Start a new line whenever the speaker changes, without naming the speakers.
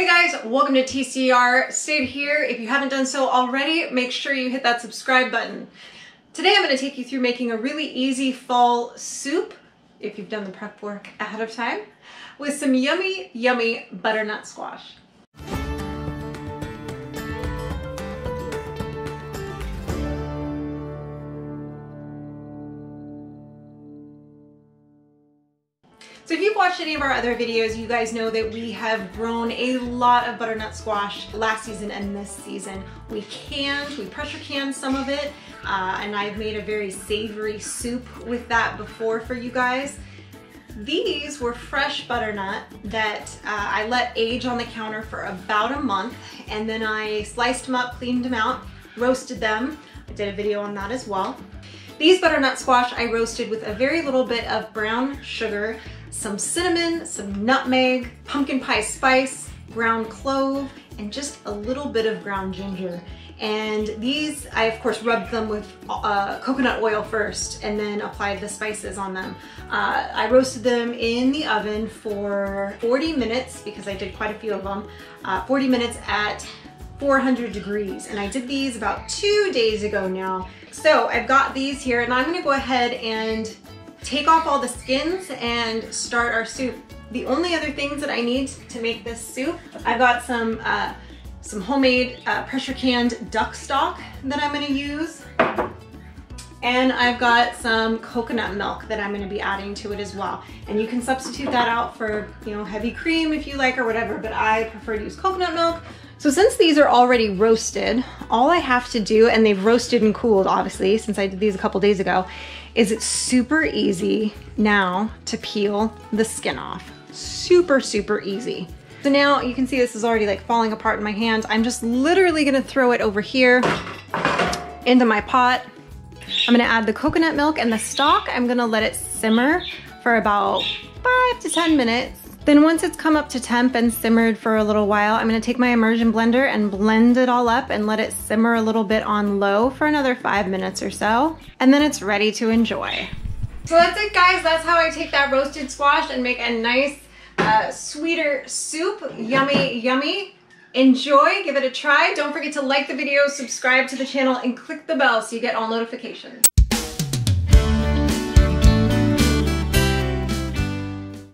Hey guys, welcome to TCR. Stay here. If you haven't done so already, make sure you hit that subscribe button. Today I'm going to take you through making a really easy fall soup, if you've done the prep work ahead of time, with some yummy, yummy butternut squash. So if you've watched any of our other videos, you guys know that we have grown a lot of butternut squash last season and this season. We canned, we pressure canned some of it, uh, and I've made a very savory soup with that before for you guys. These were fresh butternut that uh, I let age on the counter for about a month, and then I sliced them up, cleaned them out, roasted them. I did a video on that as well. These butternut squash I roasted with a very little bit of brown sugar, some cinnamon, some nutmeg, pumpkin pie spice, ground clove, and just a little bit of ground ginger. And these, I of course rubbed them with uh, coconut oil first and then applied the spices on them. Uh, I roasted them in the oven for 40 minutes because I did quite a few of them. Uh, 40 minutes at 400 degrees. And I did these about two days ago now. So I've got these here and I'm gonna go ahead and take off all the skins and start our soup. The only other things that I need to make this soup, I've got some uh, some homemade uh, pressure canned duck stock that I'm gonna use. And I've got some coconut milk that I'm gonna be adding to it as well. And you can substitute that out for, you know, heavy cream if you like or whatever, but I prefer to use coconut milk. So since these are already roasted, all I have to do, and they've roasted and cooled obviously, since I did these a couple days ago, is it's super easy now to peel the skin off. Super, super easy. So now you can see this is already like falling apart in my hands. I'm just literally gonna throw it over here into my pot. I'm gonna add the coconut milk and the stock. I'm gonna let it simmer for about five to 10 minutes. Then once it's come up to temp and simmered for a little while, I'm gonna take my immersion blender and blend it all up and let it simmer a little bit on low for another five minutes or so. And then it's ready to enjoy. So that's it guys, that's how I take that roasted squash and make a nice uh, sweeter soup. Yummy, yummy. Enjoy, give it a try. Don't forget to like the video, subscribe to the channel, and click the bell so you get all notifications.